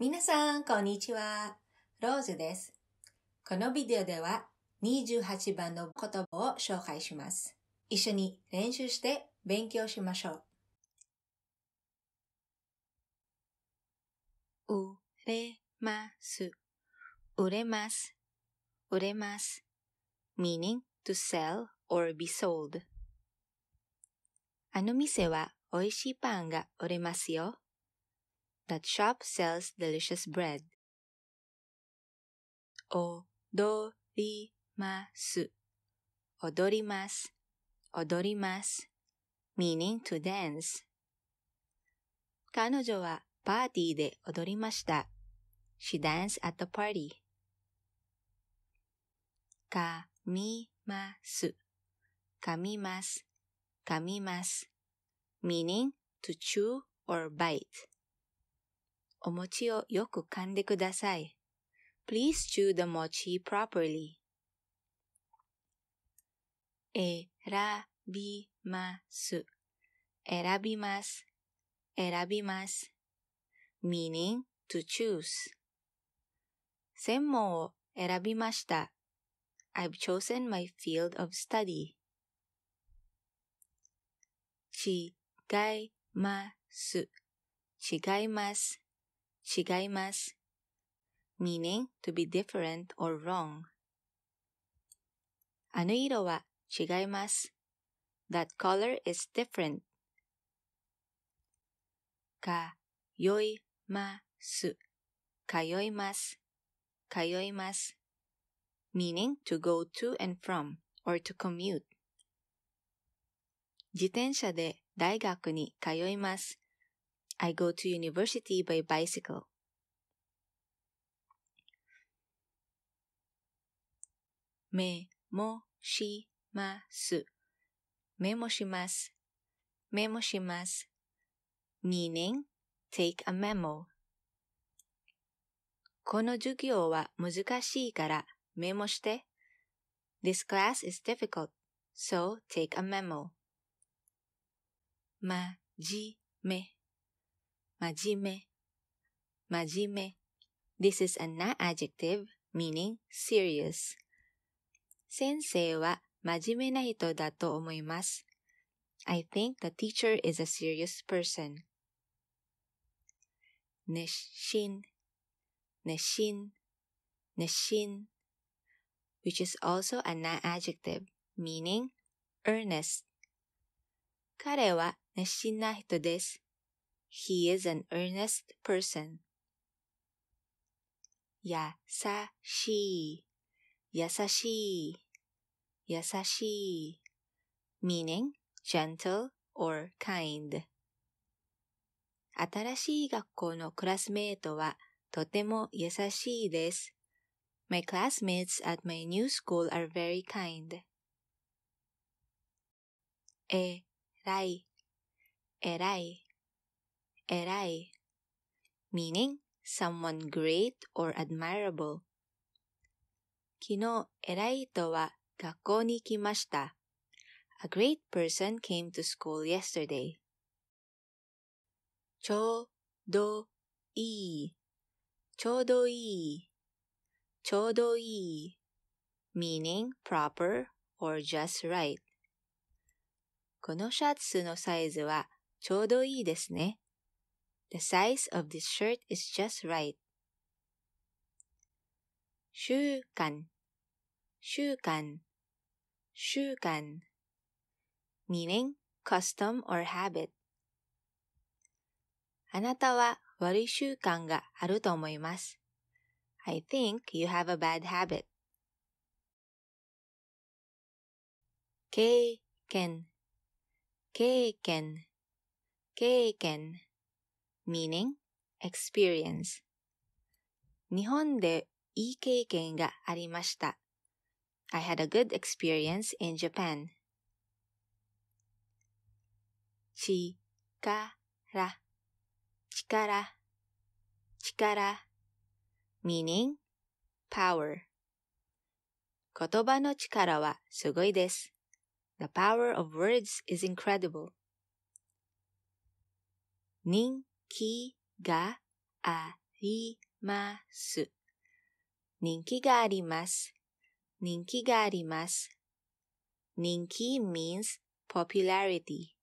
皆さん、こんにちは。ローズです。このビデオでは28番の言葉を紹介します。一緒に練習して勉強しましょう。売れます。売れます。売れます。meaning to sell or be sold. あの店は美味しいパンが売れますよ。That shop sells delicious bread. 踊ります。踊ります。踊ります。meaning to dance. 彼女はパーティーで踊りました。She danced at the party. 噛みます。噛みます。噛みます。meaning to chew or bite. お餅をよく噛んでください。Please chew the mochi properly. 選びます。選びます。選びます。meaning to choose. 専門を選びました。I've chosen my field of study. 違います。違います。違います。meaning to be different or wrong. あの色は違います。That color is different. 通います。通います。通います。meaning to go to and from or to commute. 自転車で大学に通います。I go to university by bicycle. メモします。メモします。メモします。meaning take a memo. この授業は難しいからメモして。This class is difficult, so take a memo. まじめ、まじめ、まじめ。This is a not adjective meaning serious. 先生は真面目な人だと思います。I think the teacher is a serious person. 熱心、熱心、熱心 which is also a not adjective meaning earnest. 彼は熱心な人です。 He is an earnest person. 優しい、優しい、優しい meaning gentle or kind. 新しい学校のクラスメートはとても優しいです。My classmates at my new school are very kind. えらい、えらい、えらい meaning someone great or admirable. 昨日、偉い人は学校に来ました。A great person came to school yesterday. ちょうどいい、ちょうどいい、ちょうどいい meaning proper or just right. このシャツのサイズはちょうどいいですね。The size of this shirt is just right. 習慣、習慣、習慣 meaning custom or habit. あなたは悪い習慣があると思います。I think you have a bad habit. 経験、経験、経験 meaning experience. 日本でいい経験がありました。I had a good experience in Japan. 力、力、力 meaning power 言葉の力はすごいです。The power of words is incredible. 人気があります。人気があります。人気があります。人気 means popularity.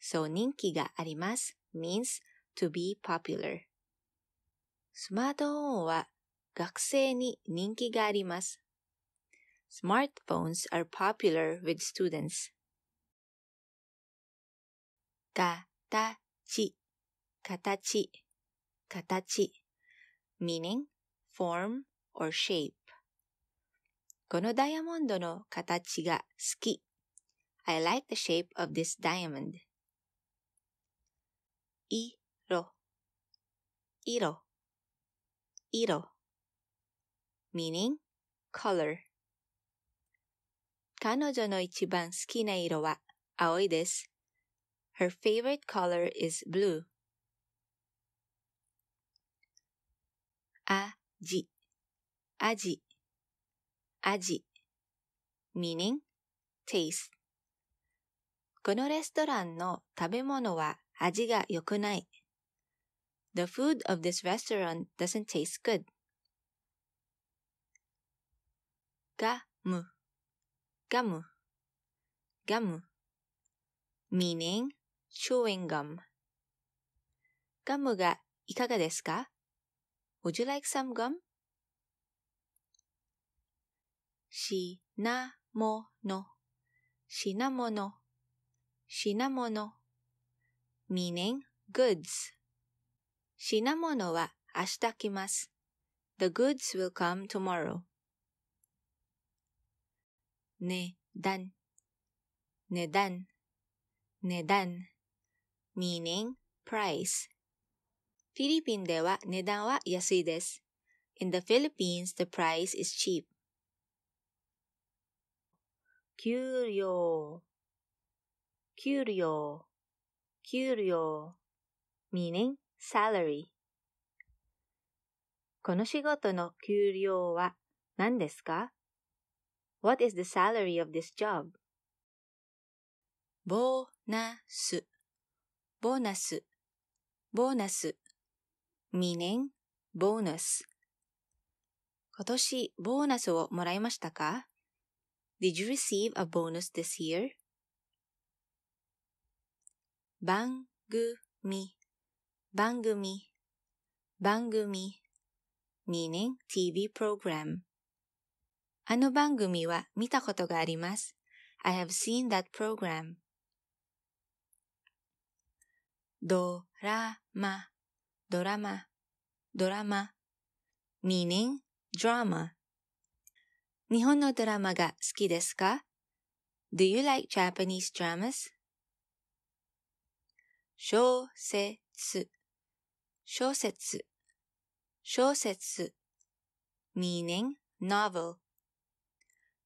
So 人気があります means to be popular. スマートフォンは学生に人気があります。Smartphones are popular with students. 形、形、形 meaning form or shape このダイヤモンドの形が好き I like the shape of this diamond 色、色、色 meaning color 彼女の一番好きな色は青いです。Her favorite color is blue. 味、味、味 meaning taste このレストランの食べ物は味が良くない。The food of this restaurant doesn't taste good. ガム、ガム、ガム meaning chewing gum ガムがいかがですか Would you like some gum? 品物、品物、品物 meaning goods 品物は明日来ます。The goods will come tomorrow. 値段、値段、値段 meaning price フィリピンでは値段は安いです。In the Philippines, the price is cheap. 給料、給料、給料 meaning salary この仕事の給料は何ですか ?What is the salary of this job? ボーナス、ボーナス、ボーナス meaning bonus 今年ボーナスをもらいましたか Did you receive a bonus this year? 番組、番組、番組 meaning TV program あの番組は見たことがあります。I have seen that program. ドラマ、ドラマ、ドラマ meaning drama 日本のドラマが好きですか ?Do you like Japanese dramas? 小説、小説、小説 meaning novel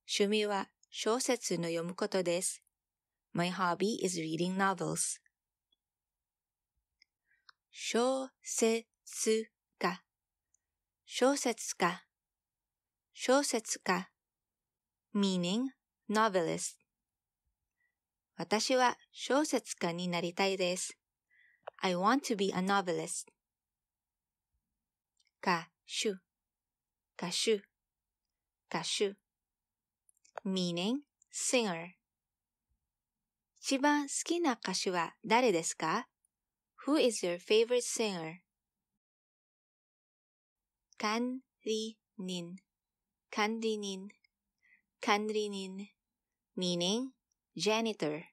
趣味は小説の読むことです。My hobby is reading novels. 小説家、小説家、小説家 meaning novelist 私は小説家になりたいです。I want to be a novelist. 歌手、歌手、歌手 meaning singer 一番好きな歌手は誰ですか ?Who is your favorite singer? 管理人管理人管理人 meaning janitor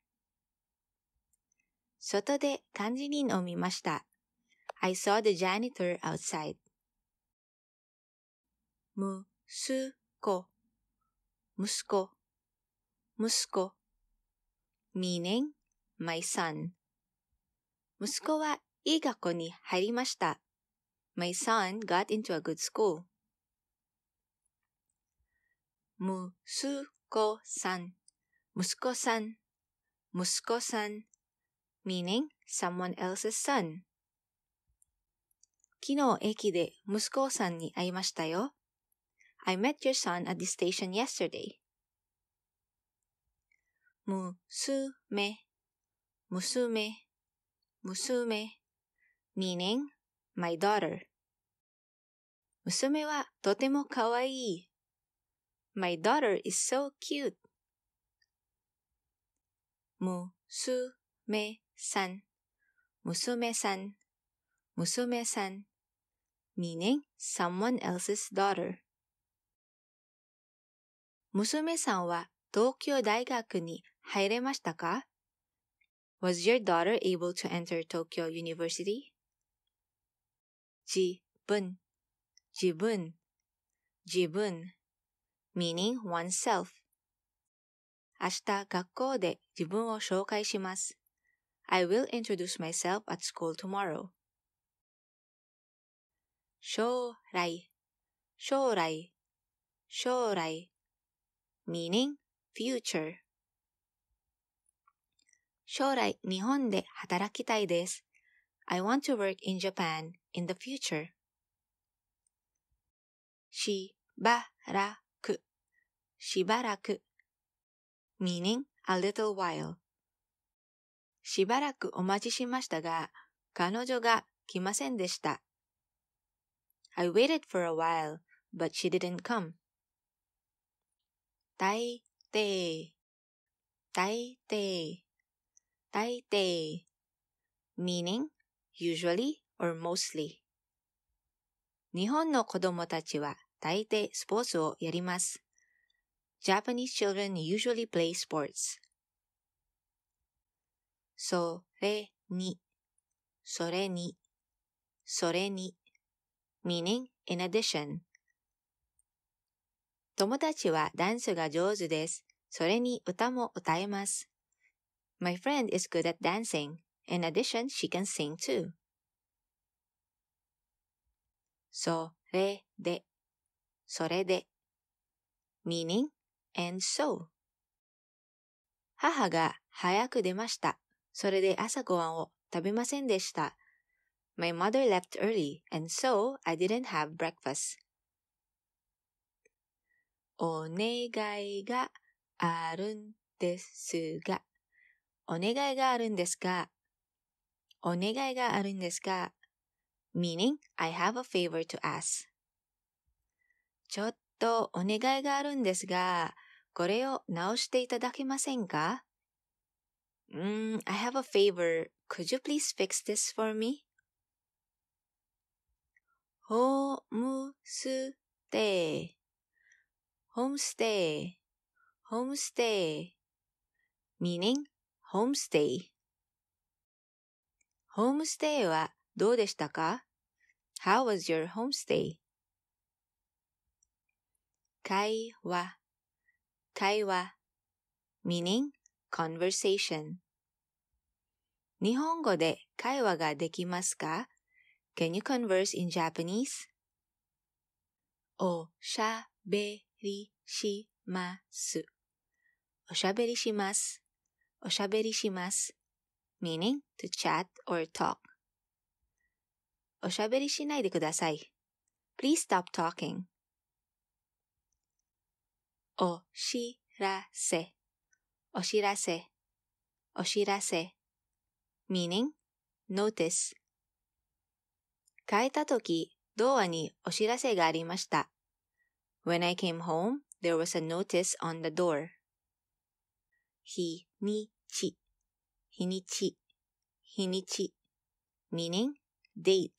外で管理人を見ました。I saw the janitor outside. 息子息子息子 meaning my son 息子はいい学校に入りました。My son got into a good school. 息子さん息子さん息子さん meaning someone else's son 昨日駅で息子さんに会いましたよ。I met your son at the station yesterday. 娘、娘、娘 meaning my daughter 娘はとてもかわいい。My daughter is so cute. むすめさん、娘さん、娘さん。meaning someone else's daughter. 娘さんは東京大学に入れましたか ?Was your daughter able to enter Tokyo University? 自分、自分、自分 meaning oneself 明日学校で自分を紹介します。I will introduce myself at school tomorrow. 将来、将来、将来 meaning future 将来日本で働きたいです。I want to work in Japan in the future. しばらく、しばらく meaning a little while しばらくお待ちしましたが、彼女が来ませんでした。I waited for a while, but she didn't come. 大抵、大抵、大抵 meaning usually or mostly 日本の子供たちは大抵スポーツをやります。Japanese children usually play sports. それに、それに、それに meaning in addition 友達はダンスが上手です。それに歌も歌えます。My friend is good at dancing. In addition, she can sing too. それで、それで meaning and so 母が早く出ました。それで朝ごはんを食べませんでした。My mother left early, and so I didn't have breakfast. お願いがあるんですが、お願いがあるんですが、お願いがあるんですが、meaning I have a favor to ask. ちょっとお願いがあるんですが、これを直していただけませんか Mm, I have a favor. Could you please fix this for me? ホームステイ。homestay, homestay, meaning homestay. homestay はどうでしたか ?How was your homestay? 会話、会話 meaning conversation 日本語で会話ができますか ?Can you converse in Japanese? おしゃべりします。おしゃべりします。おしゃべりします。meaning to chat or talk. おしゃべりしないでください。Please stop talking. おしらせ。お知らせ。お知らせ。meaning notice. 変えたとき、ドアにお知らせがありました。When I came home, there was a notice on the door. 日にち、日にち、日にち meaning date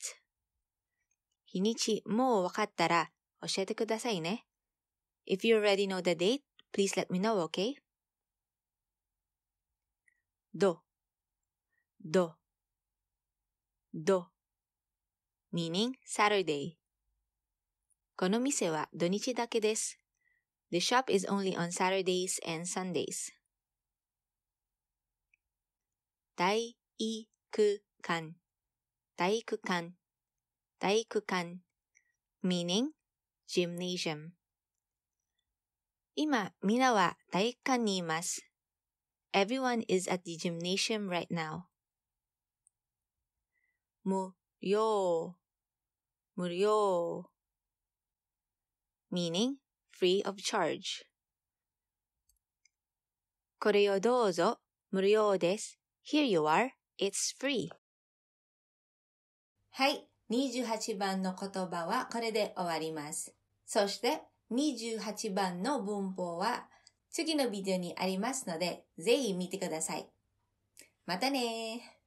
日にちもう分かったら教えてくださいね。If you already know the date, please let me know, okay? ど、ど、ど meaning Saturday この店は土日だけです。The shop is only on Saturdays and Sundays. 体育館体育館体育館 meaning gymnasium 今、みんなは体育館にいます。Everyone is at the gymnasium right now. 無料無料 meaning free of charge これをどうぞ無料です Here you are, it's free はい、28番の言葉はこれで終わります。そして28番の文法は次のビデオにありますので、ぜひ見てください。またね